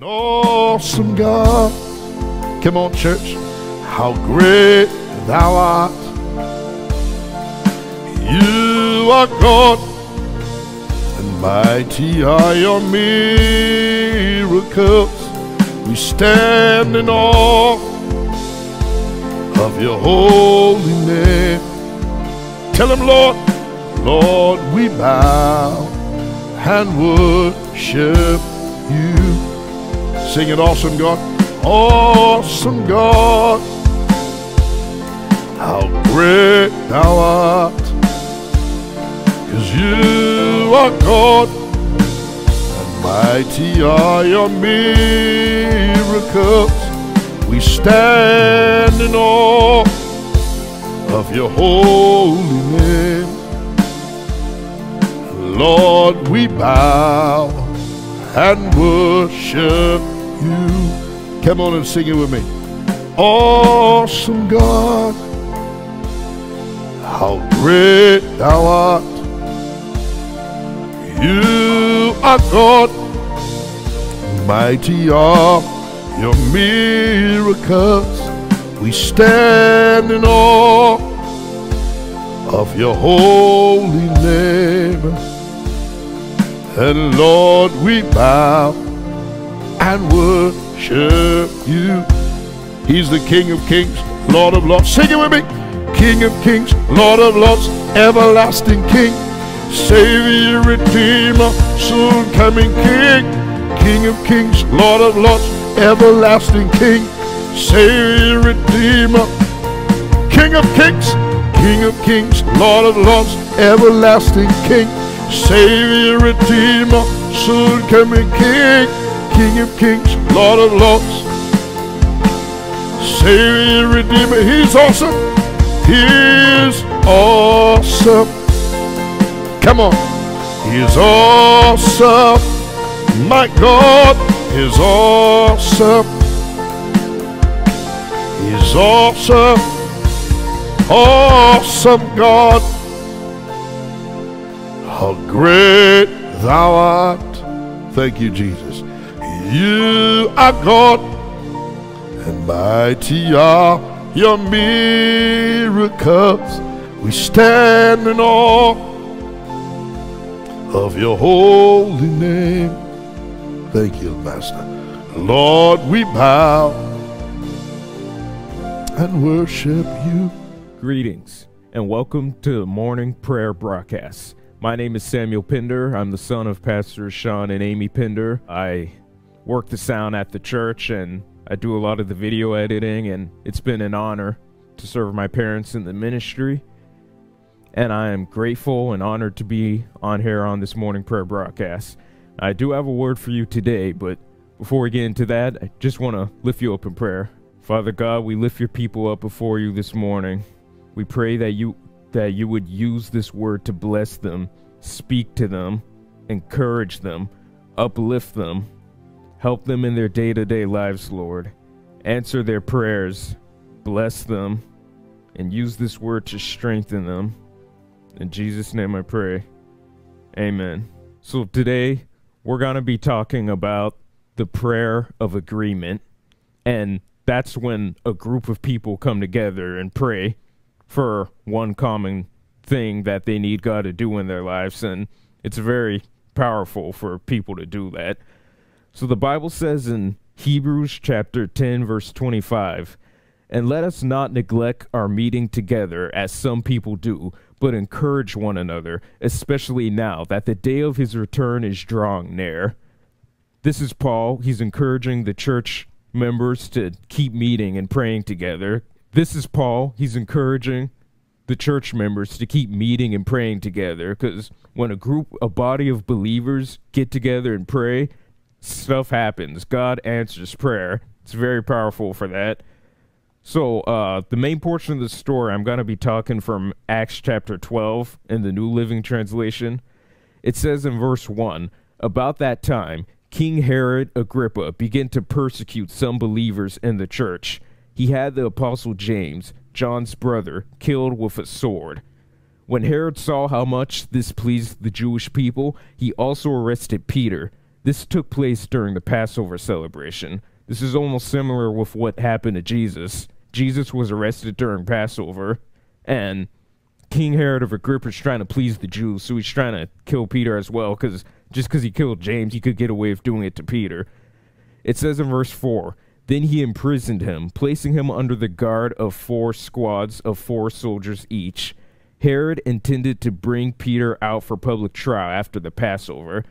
An awesome God. Come on, church. How great thou art. You are God, and mighty are your miracles. We stand in awe of your holy name. Tell him, Lord, Lord, we bow and worship you. Sing it, awesome God, awesome God. How great thou art. Cause you are God, and mighty are your miracles. We stand in awe of your holy name. Lord, we bow and worship you. Come on and sing it with me. Awesome God, how great thou art. You are God, mighty are your miracles. We stand in awe of your holy name. And Lord, we bow and worship you. He's the King of kings, Lord of lords. Sing it with me. King of kings, Lord of lords, everlasting King, Savior, Redeemer, soon coming King. King of kings, Lord of lords, everlasting King, Savior, Redeemer, King of kings, King of kings, Lord of lords, everlasting King, Savior, Redeemer, soon coming King, King of kings, Lord of lords, Savior, Redeemer, He's awesome. He's awesome. Come on. He's awesome. My God is awesome. He's awesome. Awesome God. How great thou art. Thank you, Jesus. You are God, and mighty are your miracles. We stand in awe of your holy name. Thank you, Master. Lord, we bow and worship you. Greetings and welcome to the morning prayer broadcast. My name is Samuel Pinder. I'm the son of Pastors Sean and Aimee Pinder. I work the sound at the church and I do a lot of the video editing, and it's been an honor to serve my parents in the ministry. And I am grateful and honored to be on here on this morning prayer broadcast. I do have a word for you today, but before we get into that, I just want to lift you up in prayer. Father God, we lift your people up before you this morning. We pray that you that you would use this word to bless them, speak to them, encourage them, uplift them, help them in their day-to-day lives, Lord. Answer their prayers, bless them, and use this word to strengthen them. In Jesus' name I pray. Amen. So today we're going to be talking about the prayer of agreement. And that's when a group of people come together and pray for one common thing that they need God to do in their lives. And it's very powerful for people to do that. So the Bible says in Hebrews chapter 10, verse 25, and let us not neglect our meeting together as some people do, but encourage one another, especially now that the day of his return is drawing near. This is Paul. He's encouraging the church members to keep meeting and praying together. This is Paul. He's encouraging the church members to keep meeting and praying together because when a group, a body of believers get together and pray, stuff happens. God answers prayer. It's very powerful for that. So, uh, the main portion of the story, I'm going to be talking from Acts chapter 12 in the New Living Translation. It says in verse 1 About that time, King Herod Agrippa began to persecute some believers in the church. He had the apostle James, John's brother, killed with a sword. When Herod saw how much this pleased the Jewish people, he also arrested Peter This took place during the Passover celebration. This is almost similar with what happened to Jesus. Jesus was arrested during Passover, and King Herod of Agrippa is trying to please the Jews, so he's trying to kill Peter as well, because just because he killed James, he could get away with doing it to Peter. It says in verse 4 Then he imprisoned him, placing him under the guard of four squads of four soldiers each. Herod intended to bring Peter out for public trial after the Passover.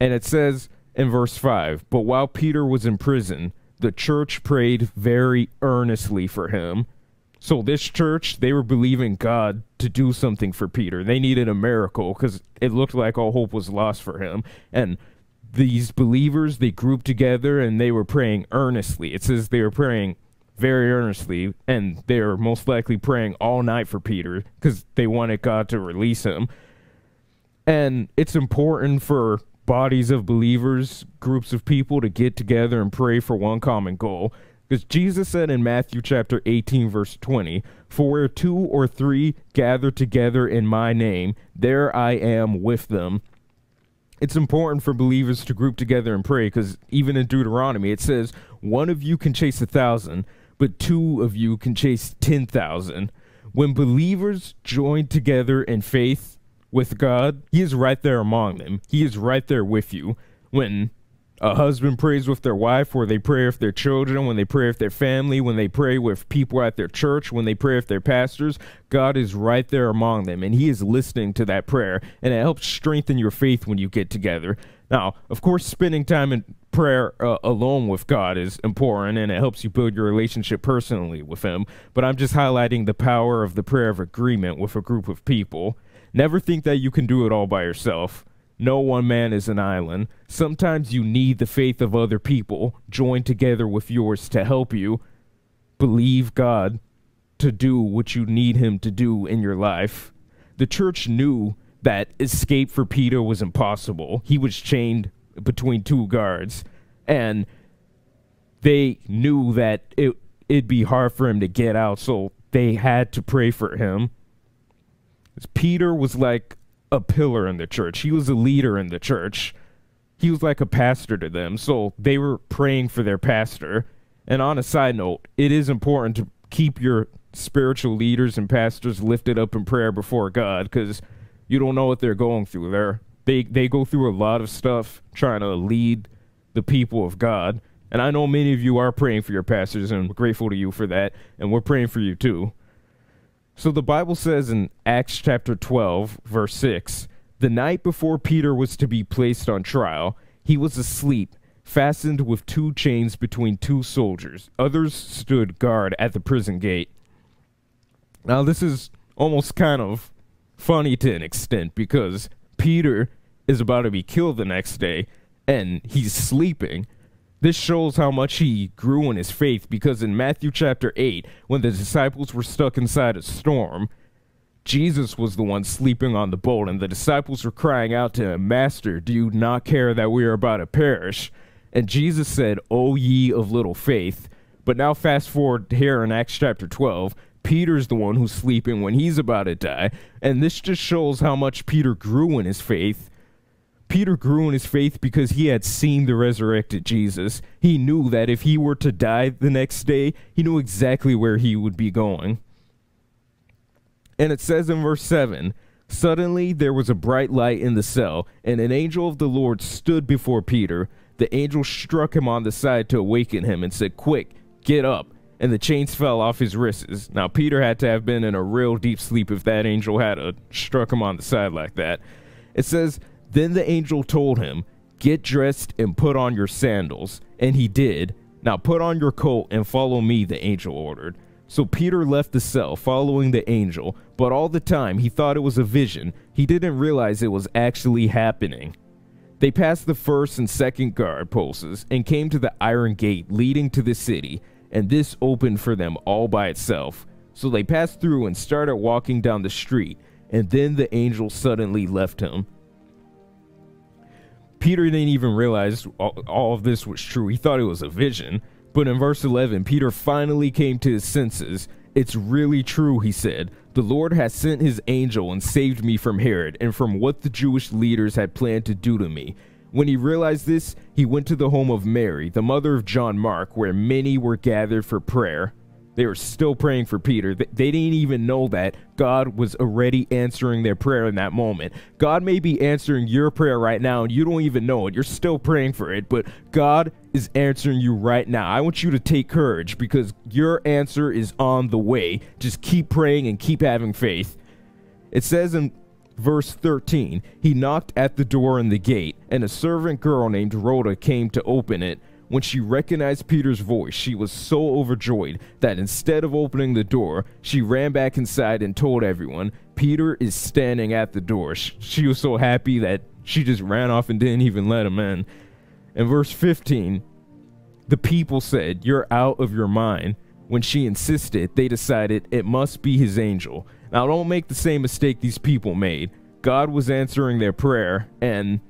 And it says in verse 5 But while Peter was in prison, the church prayed very earnestly for him. So this church, they were believing God to do something for Peter. They needed a miracle because it looked like all hope was lost for him. And these believers, they grouped together and they were praying earnestly. It says they were praying very earnestly, and they were most likely praying all night for Peter because they wanted God to release him. And it's important for bodies of believers, groups of people to get together and pray for one common goal. Because Jesus said in Matthew chapter 18, verse 20, For where two or three gather together in my name, there I am with them. It's important for believers to group together and pray because even in Deuteronomy it says, One of you can chase a thousand, but two of you can chase 10,000. When believers join together in faith with God, He is right there among them. He is right there with you. When a husband prays with their wife, or they pray with their children, when they pray with their family, when they pray with people at their church, when they pray with their pastors, God is right there among them, and He is listening to that prayer, and it helps strengthen your faith when you get together. Now, of course, spending time in prayer uh, alone with God is important, and it helps you build your relationship personally with Him. But I'm just highlighting the power of the prayer of agreement with a group of people. Never think that you can do it all by yourself. No one man is an island. Sometimes you need the faith of other people joined together with yours to help you believe God to do what you need Him to do in your life. The church knew that escape for Peter was impossible. He was chained between two guards, and they knew that it it'd be hard for him to get out, so they had to pray for him. Peter was like a pillar in the church. He was a leader in the church. He was like a pastor to them. So they were praying for their pastor. And on a side note, it is important to keep your spiritual leaders and pastors lifted up in prayer before God because you don't know what they're going through. They're, they they go through a lot of stuff trying to lead the people of God. And I know many of you are praying for your pastors, and we're grateful to you for that. And we're praying for you too. So the Bible says in Acts chapter 12, verse 6 The night before Peter was to be placed on trial, he was asleep, fastened with two chains between two soldiers. Others stood guard at the prison gate. Now, this is almost kind of funny to an extent because Peter is about to be killed the next day and he's sleeping. This shows how much he grew in his faith because in Matthew chapter 8, when the disciples were stuck inside a storm, Jesus was the one sleeping on the boat, and the disciples were crying out to him, Master, do you not care that we are about to perish? And Jesus said, O ye of little faith. But now, fast forward here in Acts chapter 12, Peter's the one who's sleeping when he's about to die, and this just shows how much Peter grew in his faith Peter grew in his faith because he had seen the resurrected Jesus. He knew that if he were to die the next day, he knew exactly where he would be going. And it says in verse 7 Suddenly there was a bright light in the cell, and an angel of the Lord stood before Peter. The angel struck him on the side to awaken him and said, Quick, get up. And the chains fell off his wrists. Now, Peter had to have been in a real deep sleep if that angel had uh, struck him on the side like that. It says, then the angel told him, Get dressed and put on your sandals. And he did. Now put on your coat and follow me, the angel ordered. So Peter left the cell, following the angel, but all the time he thought it was a vision. He didn't realize it was actually happening. They passed the first and second guard posts and came to the iron gate leading to the city, and this opened for them all by itself. So they passed through and started walking down the street, and then the angel suddenly left him. Peter didn't even realize all, all, of this was true. He thought it was a vision. But in verse 11, Peter finally came to his senses. It's really true, he said. The Lord has sent his angel and saved me from Herod and from what the Jewish leaders had planned to do to me. When he realized this, he went to the home of Mary, the mother of John Mark, where many were gathered for prayer. They were still praying for Peter. They didn't even know that God was already answering their prayer in that moment. God may be answering your prayer right now and you don't even know it. You're still praying for it, but God is answering you right now. I want you to take courage because your answer is on the way. Just keep praying and keep having faith. It says in verse 13 He knocked at the door in the gate, and a servant girl named Rhoda came to open it. When she recognized Peter's voice, she was so overjoyed that instead of opening the door, she ran back inside and told everyone, Peter is standing at the door. She was so happy that she just ran off and didn't even let him in. In verse 15, the people said, You're out of your mind. When she insisted, they decided it must be his angel. Now, don't make the same mistake these people made. God was answering their prayer, and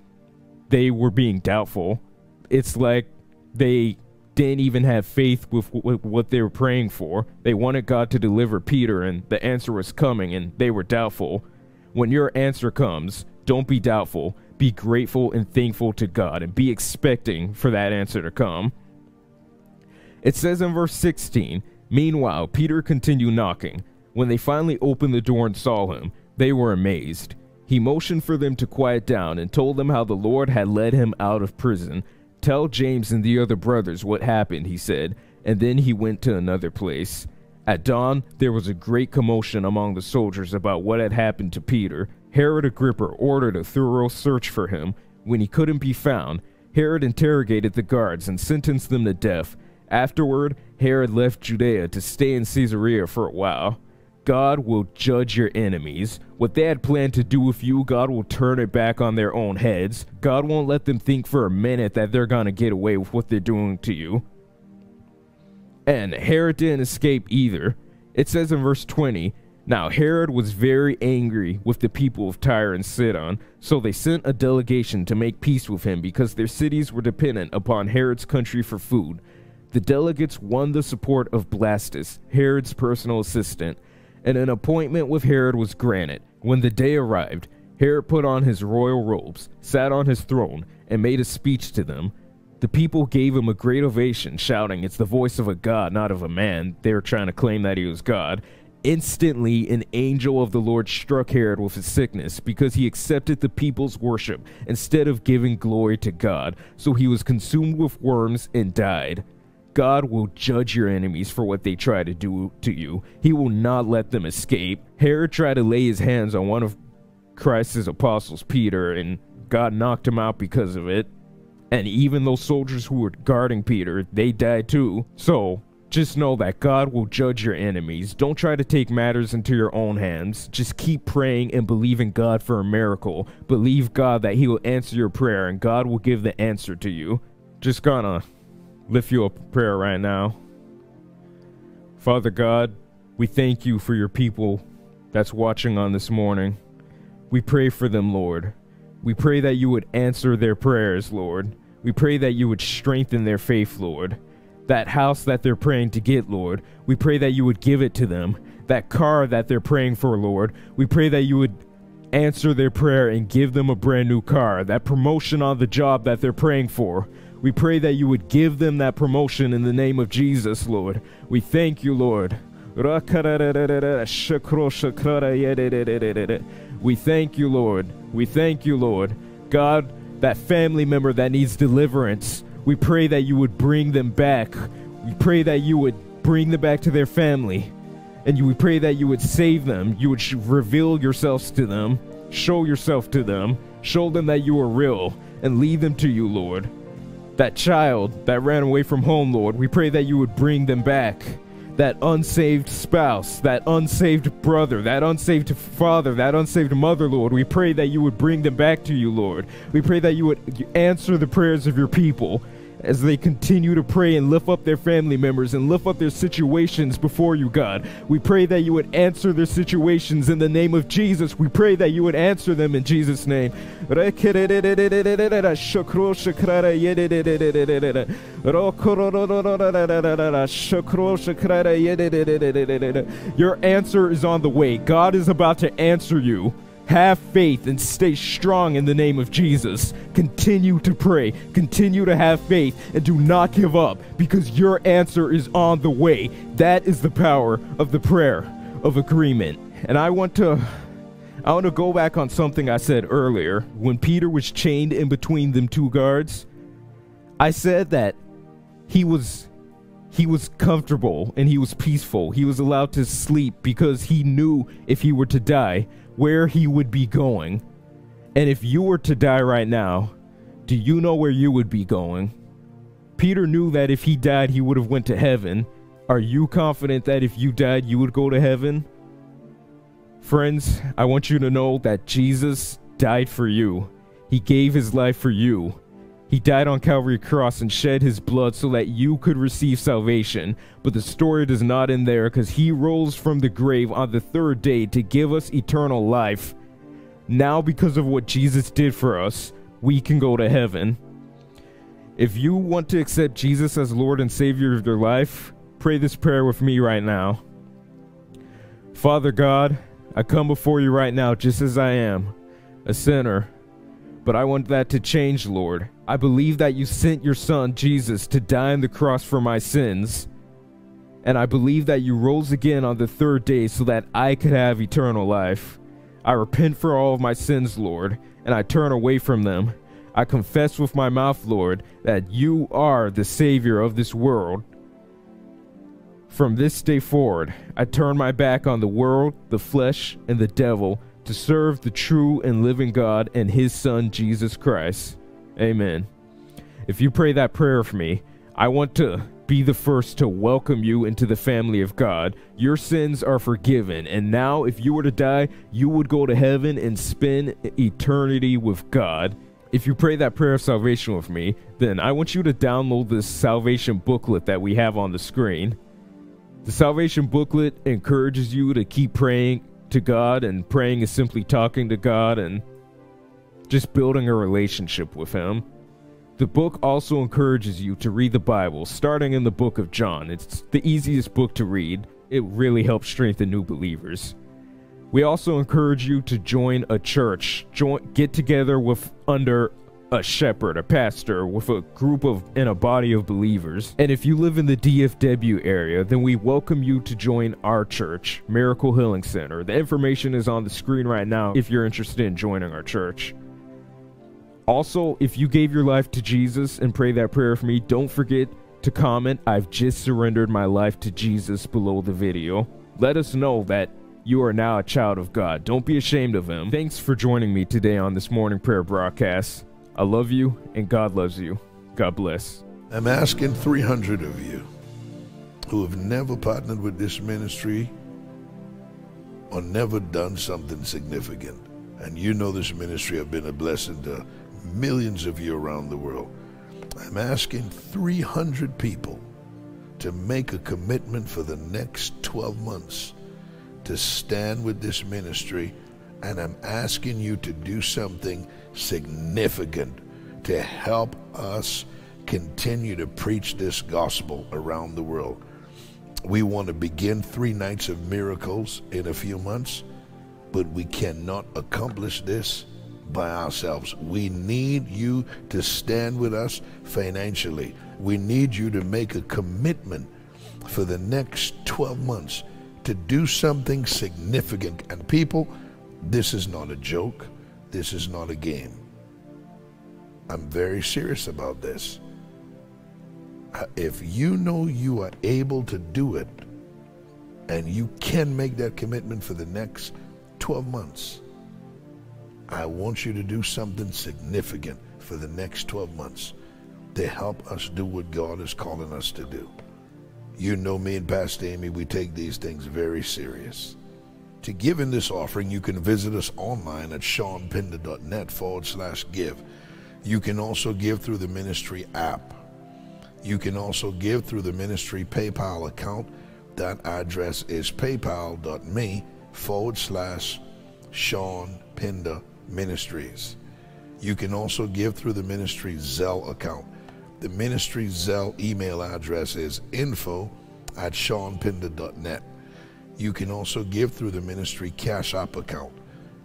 they were being doubtful. It's like they didn't even have faith with what they were praying for. They wanted God to deliver Peter, and the answer was coming, and they were doubtful. When your answer comes, don't be doubtful. Be grateful and thankful to God, and be expecting for that answer to come. It says in verse 16 Meanwhile, Peter continued knocking. When they finally opened the door and saw him, they were amazed. He motioned for them to quiet down and told them how the Lord had led him out of prison Tell James and the other brothers what happened, he said, and then he went to another place. At dawn, there was a great commotion among the soldiers about what had happened to Peter. Herod Agrippa ordered a thorough search for him. When he couldn't be found, Herod interrogated the guards and sentenced them to death. Afterward, Herod left Judea to stay in Caesarea for a while. God will judge your enemies. What they had planned to do with you, God will turn it back on their own heads. God won't let them think for a minute that they're gonna get away with what they're doing to you. And Herod didn't escape either. It says in verse 20 Now Herod was very angry with the people of Tyre and Sidon, so they sent a delegation to make peace with him because their cities were dependent upon Herod's country for food. The delegates won the support of Blastus, Herod's personal assistant and an appointment with Herod was granted. When the day arrived, Herod put on his royal robes, sat on his throne, and made a speech to them. The people gave him a great ovation, shouting, It's the voice of a god, not of a man. They were trying to claim that he was God. Instantly, an angel of the Lord struck Herod with his sickness because he accepted the people's worship instead of giving glory to God. So he was consumed with worms and died. God will judge your enemies for what they try to do to you. He will not let them escape. Herod tried to lay his hands on one of Christ's apostles, Peter, and God knocked him out because of it. And even those soldiers who were guarding Peter, they died too. So, just know that God will judge your enemies. Don't try to take matters into your own hands. Just keep praying and believe in God for a miracle. Believe God that He will answer your prayer and God will give the answer to you. Just gonna lift you a prayer right now. Father God, we thank you for your people that's watching on this morning. We pray for them, Lord. We pray that you would answer their prayers, Lord. We pray that you would strengthen their faith, Lord. That house that they're praying to get, Lord, we pray that you would give it to them. That car that they're praying for, Lord, we pray that you would answer their prayer and give them a brand new car. That promotion on the job that they're praying for, we pray that you would give them that promotion in the name of Jesus, Lord. We thank you, Lord. We thank you, Lord. We thank you, Lord. God, that family member that needs deliverance, we pray that you would bring them back. We pray that you would bring them back to their family. And you, we pray that you would save them. You would reveal yourselves to them. Show yourself to them. Show them that you are real. And lead them to you, Lord that child that ran away from home, Lord. We pray that you would bring them back. That unsaved spouse, that unsaved brother, that unsaved father, that unsaved mother, Lord. We pray that you would bring them back to you, Lord. We pray that you would answer the prayers of your people as they continue to pray and lift up their family members and lift up their situations before you, God. We pray that you would answer their situations in the name of Jesus. We pray that you would answer them in Jesus' name. Your answer is on the way. God is about to answer you. Have faith and stay strong in the name of Jesus. Continue to pray, continue to have faith, and do not give up because your answer is on the way. That is the power of the prayer of agreement. And I want to I want to go back on something I said earlier. When Peter was chained in between them two guards, I said that he was he was comfortable and he was peaceful. He was allowed to sleep because he knew if he were to die, where he would be going. And if you were to die right now, do you know where you would be going? Peter knew that if he died, he would have went to heaven. Are you confident that if you died, you would go to heaven? Friends, I want you to know that Jesus died for you. He gave his life for you. He died on Calvary cross and shed his blood so that you could receive salvation. But the story does not end there because he rose from the grave on the third day to give us eternal life. Now, because of what Jesus did for us, we can go to heaven. If you want to accept Jesus as Lord and Savior of your life, pray this prayer with me right now. Father God, I come before you right now just as I am, a sinner. But I want that to change, Lord. I believe that you sent your son, Jesus, to die on the cross for my sins. And I believe that you rose again on the third day so that I could have eternal life. I repent for all of my sins, Lord, and I turn away from them. I confess with my mouth, Lord, that you are the Savior of this world. From this day forward, I turn my back on the world, the flesh, and the devil to serve the true and living God and His Son, Jesus Christ. Amen. If you pray that prayer for me, I want to be the first to welcome you into the family of God. Your sins are forgiven, and now, if you were to die, you would go to heaven and spend eternity with God. If you pray that prayer of salvation with me, then I want you to download this salvation booklet that we have on the screen. The salvation booklet encourages you to keep praying to God, and praying is simply talking to God and just building a relationship with Him. The book also encourages you to read the Bible, starting in the book of John. It's the easiest book to read. It really helps strengthen new believers. We also encourage you to join a church, join, get together with under a shepherd, a pastor, with a group of and a body of believers. And if you live in the DFW area, then we welcome you to join our church, Miracle Healing Center. The information is on the screen right now if you're interested in joining our church. Also, if you gave your life to Jesus and pray that prayer for me, don't forget to comment, I've just surrendered my life to Jesus below the video. Let us know that you are now a child of God. Don't be ashamed of him. Thanks for joining me today on this morning prayer broadcast. I love you and God loves you. God bless. I'm asking 300 of you who have never partnered with this ministry or never done something significant. And you know this ministry have been a blessing to millions of you around the world. I'm asking 300 people to make a commitment for the next 12 months to stand with this ministry and I'm asking you to do something significant to help us continue to preach this gospel around the world. We want to begin three nights of miracles in a few months, but we cannot accomplish this by ourselves. We need you to stand with us financially. We need you to make a commitment for the next 12 months to do something significant. And people, this is not a joke. This is not a game. I'm very serious about this. Uh, if you know you are able to do it and you can make that commitment for the next 12 months, I want you to do something significant for the next 12 months to help us do what God is calling us to do. You know me and Pastor Aimee, we take these things very serious. To give in this offering, you can visit us online at seanpinder.net forward slash give. You can also give through the ministry app. You can also give through the ministry PayPal account. That address is paypal.me forward slash Sean Ministries. You can also give through the ministry Zelle account. The ministry Zelle email address is info at seanpinder.net. You can also give through the ministry Cash App account.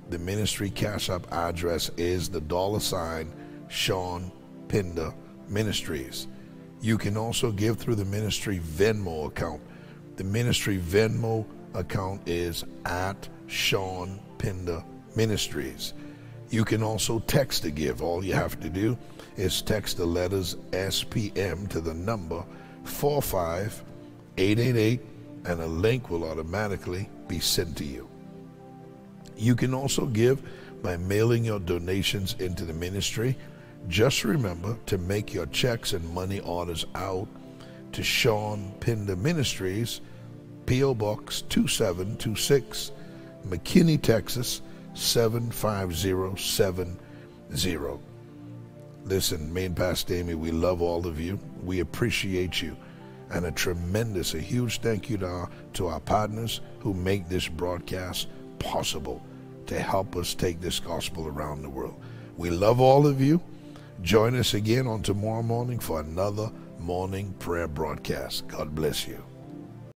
The ministry cash app address is the dollar sign Sean Pinder Ministries. You can also give through the ministry Venmo account. The ministry Venmo account is at Sean Pinder Ministries. You can also text to give. All you have to do is text the letters SPM to the number 45888 and a link will automatically be sent to you. You can also give by mailing your donations into the ministry. Just remember to make your checks and money orders out to Sean Pinder Ministries, P.O. Box 2726, McKinney, Texas 75070. Listen, Main Pastor Aimee, we love all of you. We appreciate you. And a tremendous, a huge thank you to our, to our partners who make this broadcast possible to help us take this gospel around the world. We love all of you. Join us again on tomorrow morning for another morning prayer broadcast. God bless you.